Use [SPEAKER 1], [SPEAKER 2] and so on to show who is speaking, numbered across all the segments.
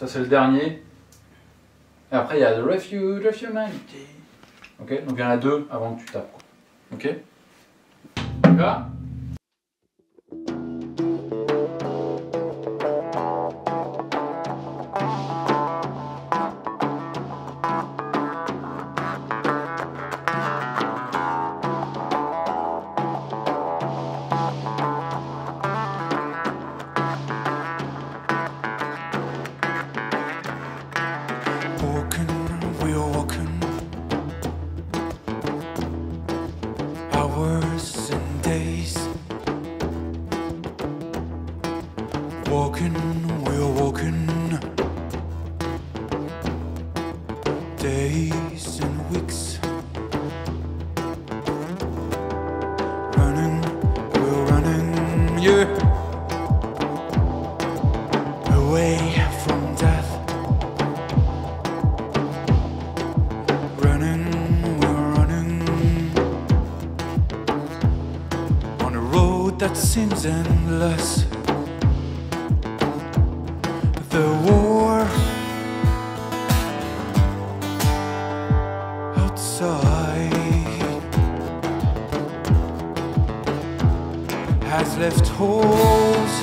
[SPEAKER 1] Ça, c'est le dernier. Et après, il y a The Refuge of Humanity. Ok Donc, il y en a deux avant que tu tapes. Quoi. Ok Là
[SPEAKER 2] Walking, we are walking. Days and weeks. Running, we're running, yeah. Away from death. Running, we're running on a road that seems endless. Has left holes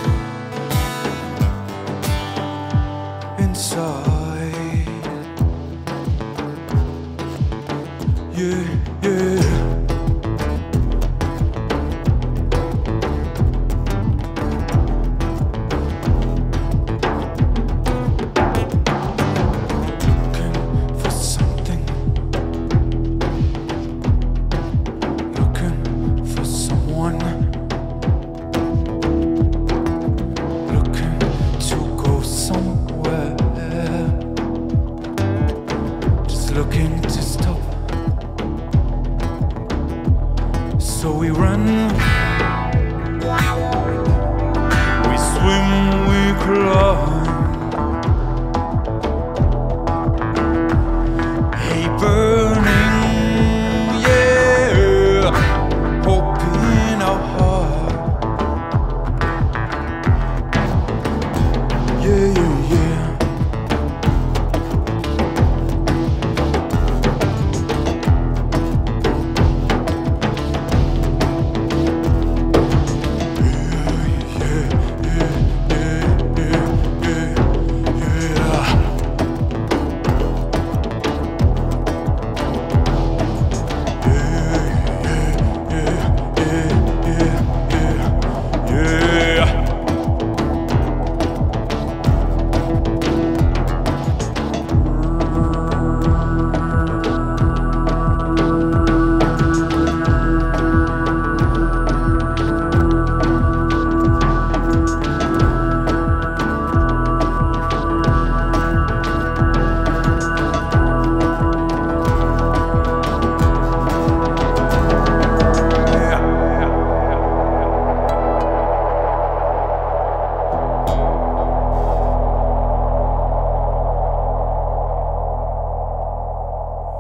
[SPEAKER 2] inside. Yeah, Just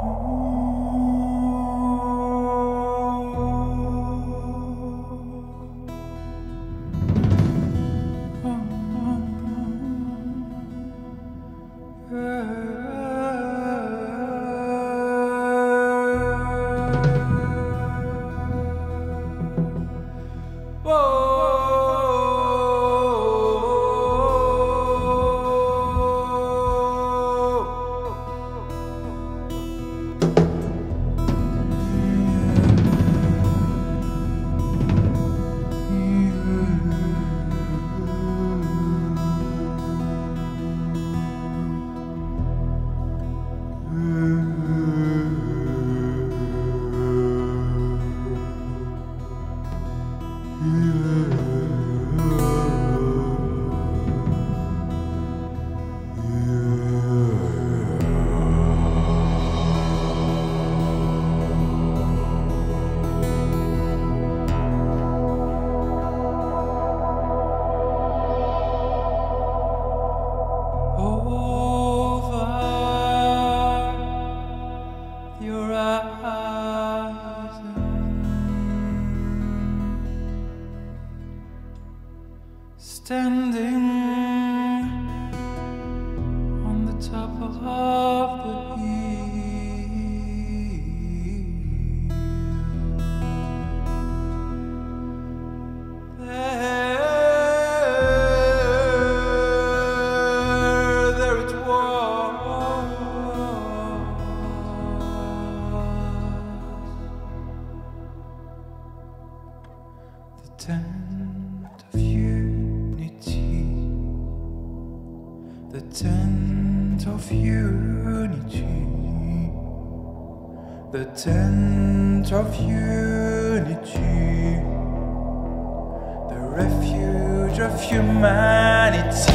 [SPEAKER 2] Over Standing on the top of the hill. There, there it was. The tent of unity. Of unity. The tent of unity. The refuge of humanity.